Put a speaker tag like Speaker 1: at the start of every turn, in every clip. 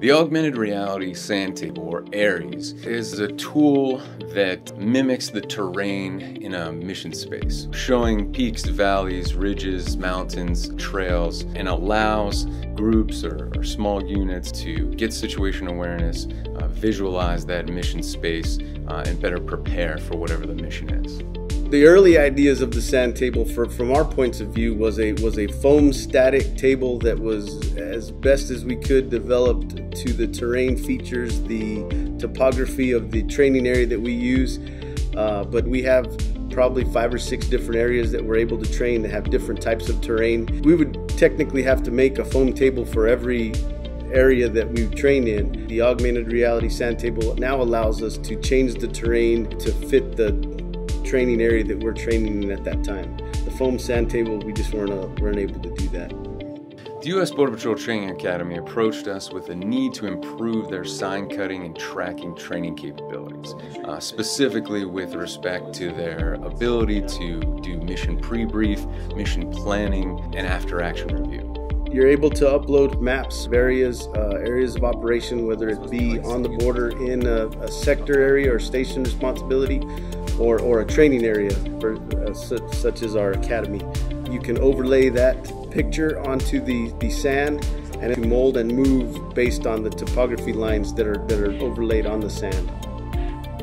Speaker 1: The Augmented Reality Sand Table, or ARES, is a tool that mimics the terrain in a mission space, showing peaks, valleys, ridges, mountains, trails, and allows groups or, or small units to get situation awareness, uh, visualize that mission space, uh, and better prepare for whatever the mission is.
Speaker 2: The early ideas of the sand table, for, from our points of view, was a was a foam static table that was as best as we could developed to the terrain features, the topography of the training area that we use. Uh, but we have probably five or six different areas that we're able to train that have different types of terrain. We would technically have to make a foam table for every area that we train in. The augmented reality sand table now allows us to change the terrain to fit the training area that we're training in at that time. The foam sand table, we just weren't, uh, weren't able to do that.
Speaker 1: The U.S. Border Patrol Training Academy approached us with a need to improve their sign cutting and tracking training capabilities, uh, specifically with respect to their ability to do mission pre-brief, mission planning, and after-action review.
Speaker 2: You're able to upload maps areas, uh, areas of operation, whether it be on the border in a, a sector area or station responsibility, or, or a training area for, uh, such, such as our academy. You can overlay that picture onto the, the sand and mold and move based on the topography lines that are, that are overlaid on the sand.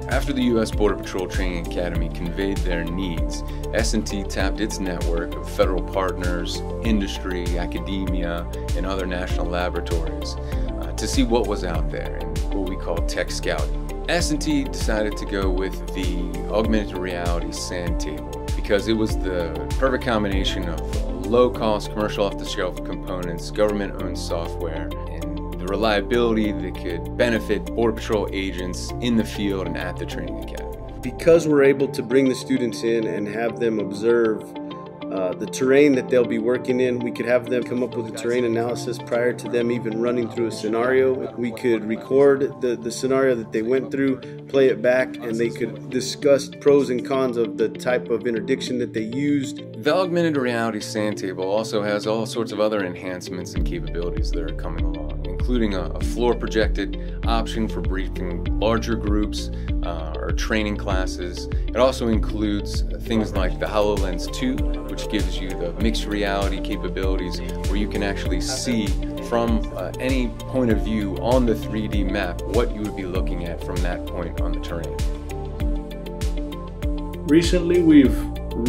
Speaker 1: After the U.S. Border Patrol Training Academy conveyed their needs, S&T tapped its network of federal partners, industry, academia, and other national laboratories uh, to see what was out there and what we call tech scouting. S&T decided to go with the augmented reality sand table because it was the perfect combination of low-cost commercial off-the-shelf components, government-owned software, the reliability that could benefit Border Patrol agents in the field and at the training academy.
Speaker 2: Because we're able to bring the students in and have them observe uh, the terrain that they'll be working in. We could have them come up with a terrain analysis prior to them even running through a scenario. We could record the, the scenario that they went through, play it back, and they could discuss pros and cons of the type of interdiction that they used.
Speaker 1: The augmented reality sand table also has all sorts of other enhancements and capabilities that are coming along, including a, a floor projected option for briefing larger groups uh, or training classes. It also includes things like the HoloLens 2, which gives you the mixed reality capabilities where you can actually see from uh, any point of view on the 3D map what you would be looking at from that point on the terrain.
Speaker 3: Recently, we've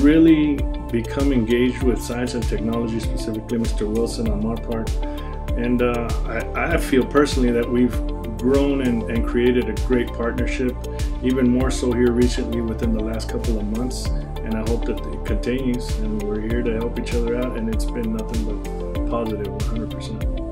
Speaker 3: really become engaged with science and technology, specifically Mr. Wilson on my part. And uh, I, I, feel personally that we've grown and, and created a great partnership, even more so here recently within the last couple of months and I hope that it continues. And we're here to help each other out, and it's been nothing but positive 100%.